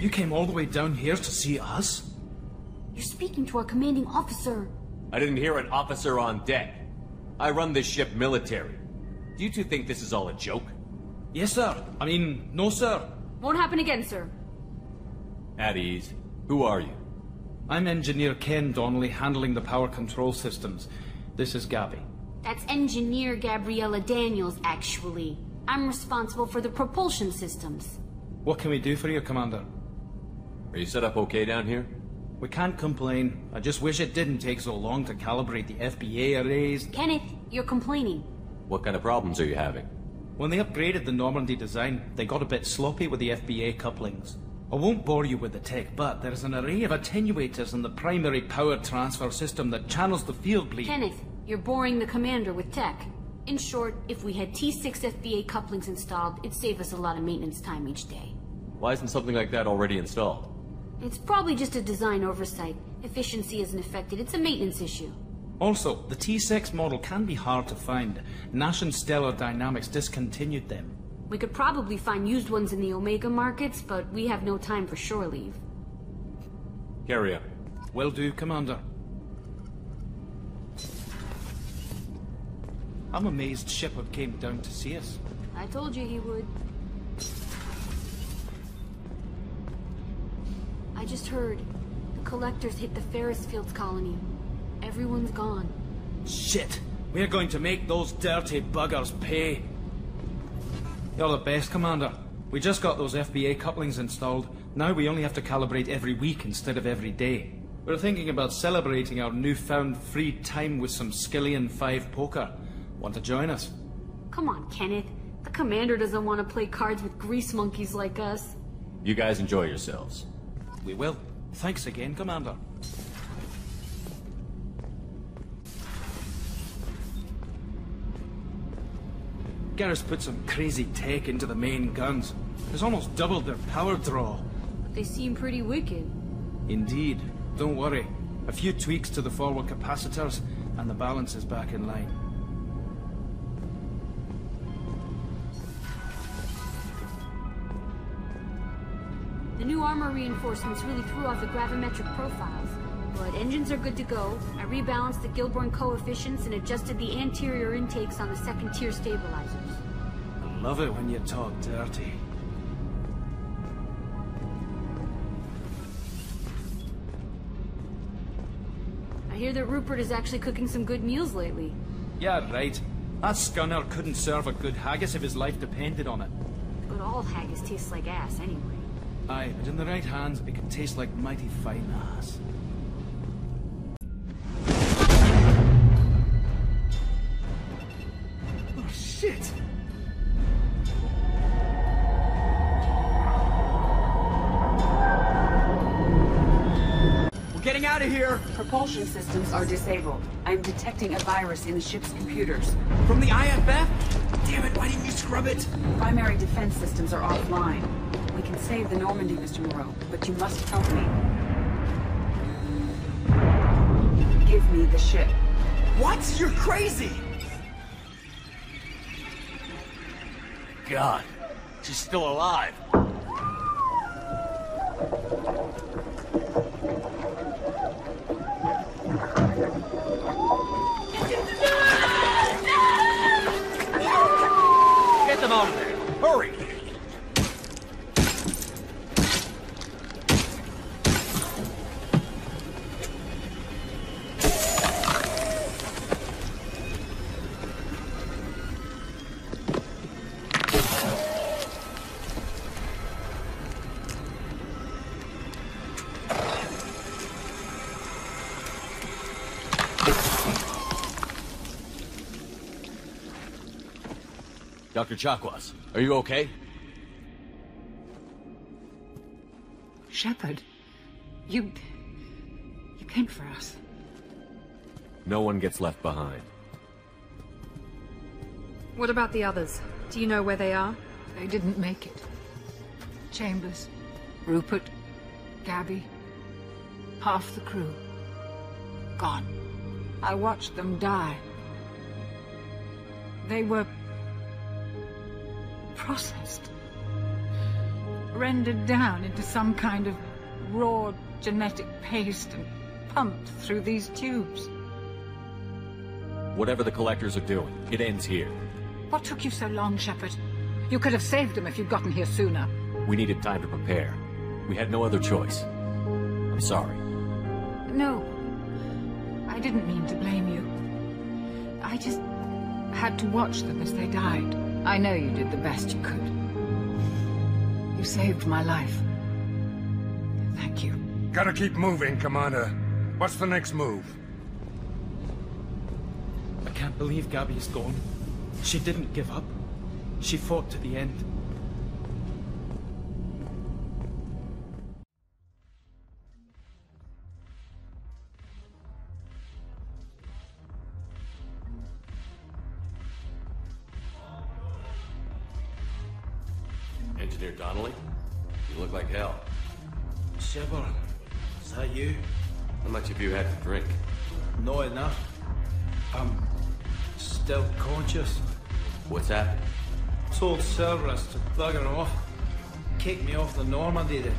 You came all the way down here to see us? You're speaking to our commanding officer. I didn't hear an officer on deck. I run this ship military. Do you two think this is all a joke? Yes, sir. I mean, no, sir. Won't happen again, sir. At ease. Who are you? I'm Engineer Ken Donnelly, handling the power control systems. This is Gabby. That's Engineer Gabriella Daniels, actually. I'm responsible for the propulsion systems. What can we do for you, Commander? Are you set up okay down here? We can't complain. I just wish it didn't take so long to calibrate the FBA arrays. Kenneth, you're complaining. What kind of problems are you having? When they upgraded the Normandy design, they got a bit sloppy with the FBA couplings. I won't bore you with the tech, but there's an array of attenuators in the primary power transfer system that channels the field bleed. Kenneth, you're boring the commander with tech. In short, if we had T6 FBA couplings installed, it'd save us a lot of maintenance time each day. Why isn't something like that already installed? It's probably just a design oversight. Efficiency isn't affected, it's a maintenance issue. Also, the T6 model can be hard to find. Nash and Stellar Dynamics discontinued them. We could probably find used ones in the Omega markets, but we have no time for shore leave. Carrier. on. Will do, Commander. I'm amazed Shepard came down to see us. I told you he would. Just heard. The collectors hit the Ferris Fields colony. Everyone's gone. Shit! We're going to make those dirty buggers pay. You're the best, Commander. We just got those FBA couplings installed. Now we only have to calibrate every week instead of every day. We're thinking about celebrating our newfound free time with some Skyllian 5 poker. Want to join us? Come on, Kenneth. The commander doesn't want to play cards with grease monkeys like us. You guys enjoy yourselves. We will. Thanks again, Commander. Garrus put some crazy tech into the main guns. It's almost doubled their power draw. But they seem pretty wicked. Indeed. Don't worry. A few tweaks to the forward capacitors, and the balance is back in line. The new armor reinforcements really threw off the gravimetric profiles. But engines are good to go. I rebalanced the Gilborn coefficients and adjusted the anterior intakes on the second tier stabilizers. I love it when you talk dirty. I hear that Rupert is actually cooking some good meals lately. Yeah, right. That scunner couldn't serve a good haggis if his life depended on it. But all haggis tastes like ass anyway. Aye, but in the right hands, it can taste like mighty fine ass. Oh, shit! We're getting out of here! Propulsion systems are disabled. I'm detecting a virus in the ship's computers. From the IFF? Damn it, why didn't you scrub it? Primary defense systems are offline. Can save the Normandy, Mr. Moreau, but you must help me. Give me the ship. What? You're crazy! God, she's still alive. Get them out of there! Hurry! Dr. Chakwas, are you okay? Shepard, you... you came for us. No one gets left behind. What about the others? Do you know where they are? They didn't make it. Chambers, Rupert, Gabby, half the crew. Gone. I watched them die. They were... processed. rendered down into some kind of raw genetic paste and pumped through these tubes. Whatever the Collectors are doing, it ends here. What took you so long, Shepard? You could have saved them if you'd gotten here sooner. We needed time to prepare. We had no other choice. I'm sorry. No. I didn't mean to blame you. I just had to watch them as they died. I know you did the best you could. You saved my life. Thank you. Gotta keep moving, Commander. What's the next move? I can't believe Gabby's gone. She didn't give up. She fought to the end. Engineer Donnelly? You look like hell. Shepard, is that you? How much have you had to drink? Not enough. I'm still conscious. What's happened? Told Cerberus to bugger off. Kicked me off the Normandy then.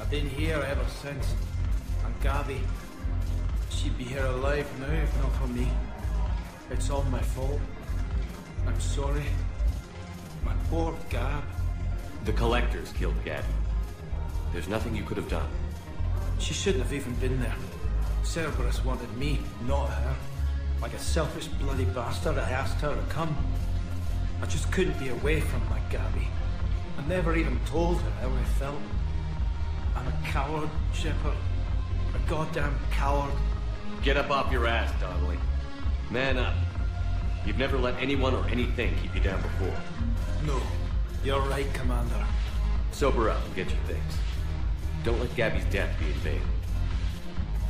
I've been here ever since. And Gabby, she'd be here alive now if not for me. It's all my fault. I'm sorry. My poor Gab. The Collectors killed Gabby. There's nothing you could have done. She shouldn't have even been there. Cerberus wanted me, not her. Like a selfish bloody bastard, I asked her to come. I just couldn't be away from my Gabby. I never even told her how I felt. I'm a coward, Shepard. A goddamn coward. Get up off your ass, Donnelly. Man up. You've never let anyone or anything keep you down before. No, you're right, Commander. Sober up and get your things. Don't let Gabby's death be in vain.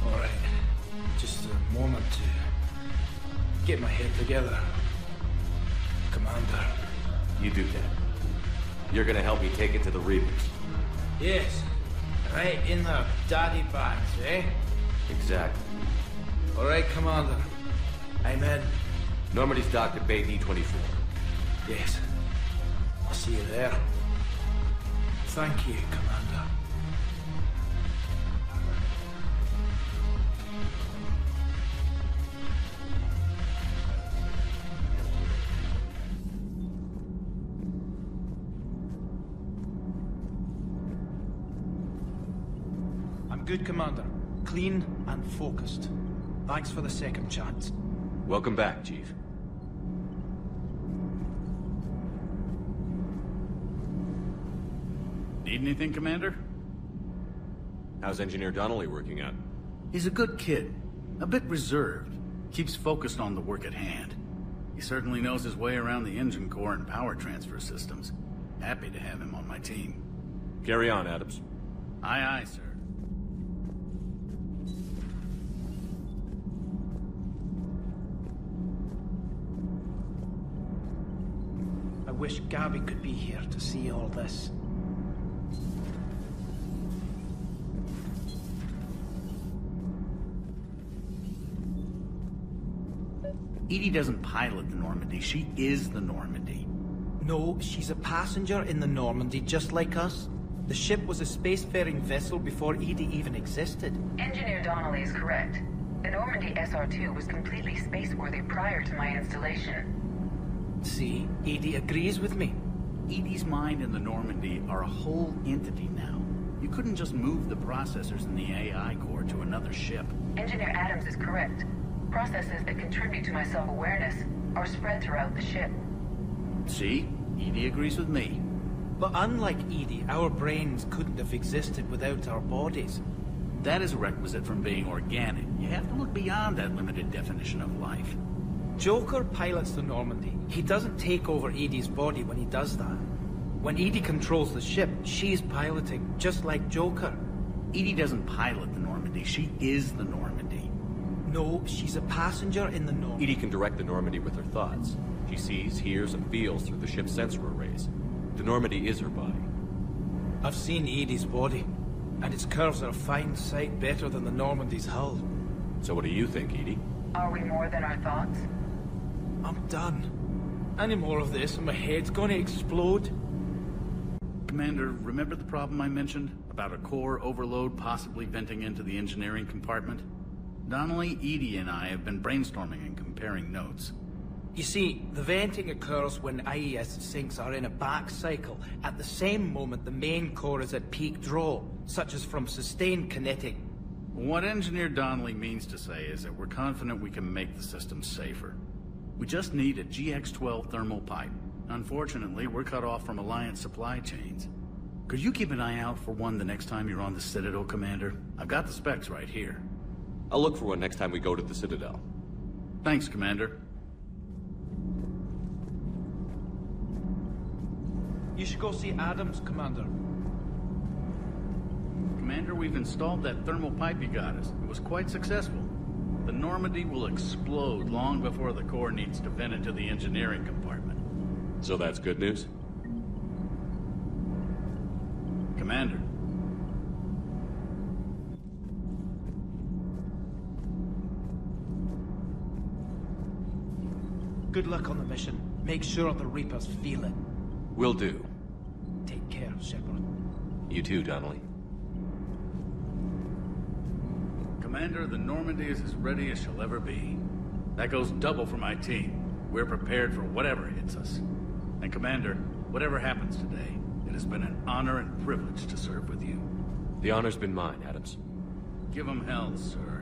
All right. Just a moment to get my head together. Commander. You do that. You're gonna help me take it to the Reapers. Yes. Right in the daddy bags, eh? Exactly. All right, Commander. I'm in. Normandy's docked at Bay D-24. Yes. I'll see you there. Thank you, Commander. I'm good, Commander. Clean and focused. Thanks for the second chance. Welcome back, Chief. Need anything, Commander? How's Engineer Donnelly working out? He's a good kid. A bit reserved. Keeps focused on the work at hand. He certainly knows his way around the engine core and power transfer systems. Happy to have him on my team. Carry on, Adams. Aye, aye, sir. I wish Gabby could be here to see all this. EDI doesn't pilot the Normandy. She is the Normandy. No, she's a passenger in the Normandy, just like us. The ship was a spacefaring vessel before EDI even existed. Engineer Donnelly is correct. The Normandy SR-2 was completely spaceworthy prior to my installation. See, EDI agrees with me. EDI's mind and the Normandy are a whole entity now. You couldn't just move the processors in the AI core to another ship. Engineer Adams is correct. Processes that contribute to my self-awareness are spread throughout the ship. See? EDI agrees with me. But unlike EDI, our brains couldn't have existed without our bodies. That is a requisite from being organic. You have to look beyond that limited definition of life. Joker pilots the Normandy. He doesn't take over EDI's body when he does that. When EDI controls the ship, she's piloting, just like Joker. EDI doesn't pilot the Normandy. She is the Normandy. No, she's a passenger in the Normandy. EDI can direct the Normandy with her thoughts. She sees, hears, and feels through the ship's sensor arrays. The Normandy is her body. I've seen EDI's body, and its curves are a fine sight better than the Normandy's hull. So what do you think, EDI? Are we more than our thoughts? I'm done. Any more of this and my head's gonna explode. Commander, remember the problem I mentioned? About a core overload possibly venting into the engineering compartment? Donnelly, EDI, and I have been brainstorming and comparing notes. You see, the venting occurs when IES sinks are in a back cycle, at the same moment the main core is at peak draw, such as from sustained kinetic. What Engineer Donnelly means to say is that we're confident we can make the system safer. We just need a GX-12 thermal pipe. Unfortunately, we're cut off from Alliance supply chains. Could you keep an eye out for one the next time you're on the Citadel, Commander? I've got the specs right here. I'll look for one next time we go to the Citadel. Thanks, Commander. You should go see Adams, Commander. Commander, we've installed that thermal pipe you got us. It was quite successful. The Normandy will explode long before the core needs to vent into the engineering compartment. So that's good news? Commander. Good luck on the mission. Make sure the Reapers feel it. Will do. Take care, Shepard. You too, Donnelly. Commander, the Normandy is as ready as she'll ever be. That goes double for my team. We're prepared for whatever hits us. And Commander, whatever happens today, it has been an honor and privilege to serve with you. The honor's been mine, Adams. Give 'em hell, sir.